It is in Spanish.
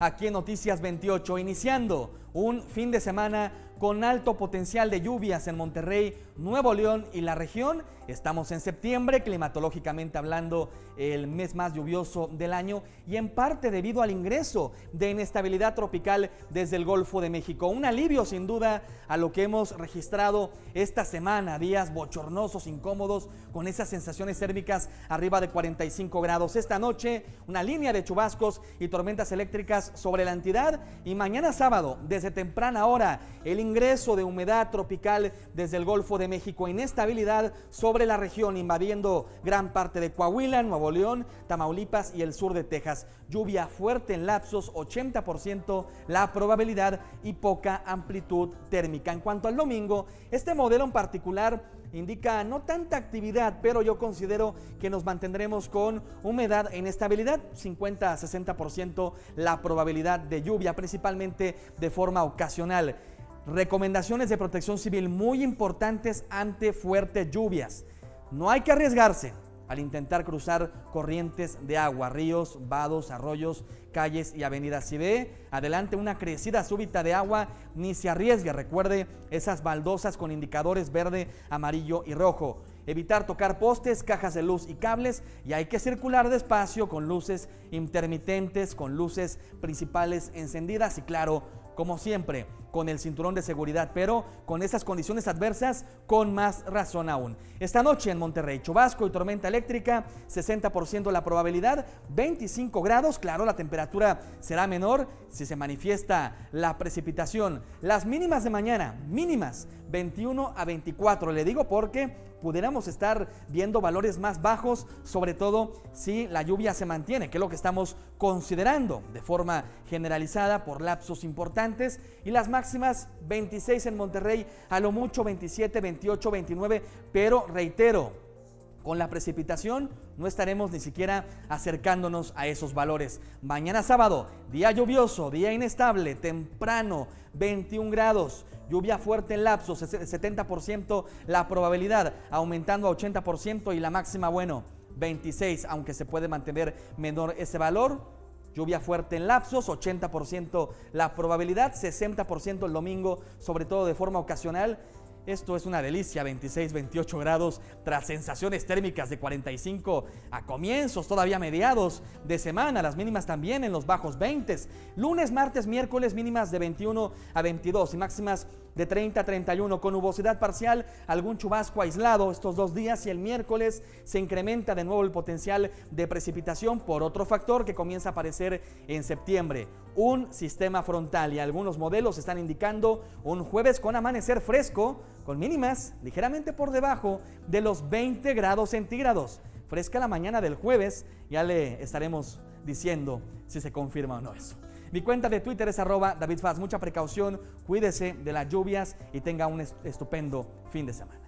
Aquí en Noticias 28, iniciando un fin de semana con alto potencial de lluvias en Monterrey, Nuevo León y la región. Estamos en septiembre, climatológicamente hablando, el mes más lluvioso del año y en parte debido al ingreso de inestabilidad tropical desde el Golfo de México. Un alivio sin duda a lo que hemos registrado esta semana, días bochornosos, incómodos, con esas sensaciones térmicas arriba de 45 grados. Esta noche, una línea de chubascos y tormentas eléctricas sobre la entidad y mañana sábado, desde temprana hora, el ingreso de humedad tropical desde el Golfo de México, inestabilidad sobre la región, invadiendo gran parte de Coahuila, Nuevo León, Tamaulipas y el sur de Texas. Lluvia fuerte en lapsos, 80% la probabilidad y poca amplitud térmica. En cuanto al domingo, este modelo en particular indica no tanta actividad, pero yo considero que nos mantendremos con humedad e inestabilidad, 50 a 60% la probabilidad de lluvia, principalmente de forma ocasional. Recomendaciones de protección civil muy importantes ante fuertes lluvias. No hay que arriesgarse al intentar cruzar corrientes de agua, ríos, vados, arroyos, calles y avenidas. Si ve adelante una crecida súbita de agua, ni se arriesgue. Recuerde esas baldosas con indicadores verde, amarillo y rojo. Evitar tocar postes, cajas de luz y cables y hay que circular despacio con luces intermitentes, con luces principales encendidas y claro, como siempre, con el cinturón de seguridad, pero con esas condiciones adversas, con más razón aún. Esta noche en Monterrey, chubasco y tormenta eléctrica, 60% la probabilidad, 25 grados, claro, la temperatura será menor si se manifiesta la precipitación. Las mínimas de mañana, mínimas, 21 a 24, le digo porque pudiéramos estar viendo valores más bajos, sobre todo si la lluvia se mantiene, que es lo que estamos considerando de forma generalizada por lapsos importantes y las máximas 26 en Monterrey, a lo mucho 27, 28, 29, pero reitero, con la precipitación no estaremos ni siquiera acercándonos a esos valores. Mañana sábado, día lluvioso, día inestable, temprano, 21 grados, lluvia fuerte en lapsos, 70% la probabilidad, aumentando a 80% y la máxima, bueno, 26, aunque se puede mantener menor ese valor Lluvia fuerte en lapsos, 80% la probabilidad, 60% el domingo, sobre todo de forma ocasional. Esto es una delicia, 26, 28 grados, tras sensaciones térmicas de 45 a comienzos, todavía mediados de semana, las mínimas también en los bajos 20. Lunes, martes, miércoles, mínimas de 21 a 22 y máximas de 30 a 31 con nubosidad parcial, algún chubasco aislado estos dos días y el miércoles se incrementa de nuevo el potencial de precipitación por otro factor que comienza a aparecer en septiembre, un sistema frontal y algunos modelos están indicando un jueves con amanecer fresco con mínimas ligeramente por debajo de los 20 grados centígrados. Fresca la mañana del jueves, ya le estaremos diciendo si se confirma o no eso. Mi cuenta de Twitter es arroba David. Mucha precaución, cuídese de las lluvias y tenga un estupendo fin de semana.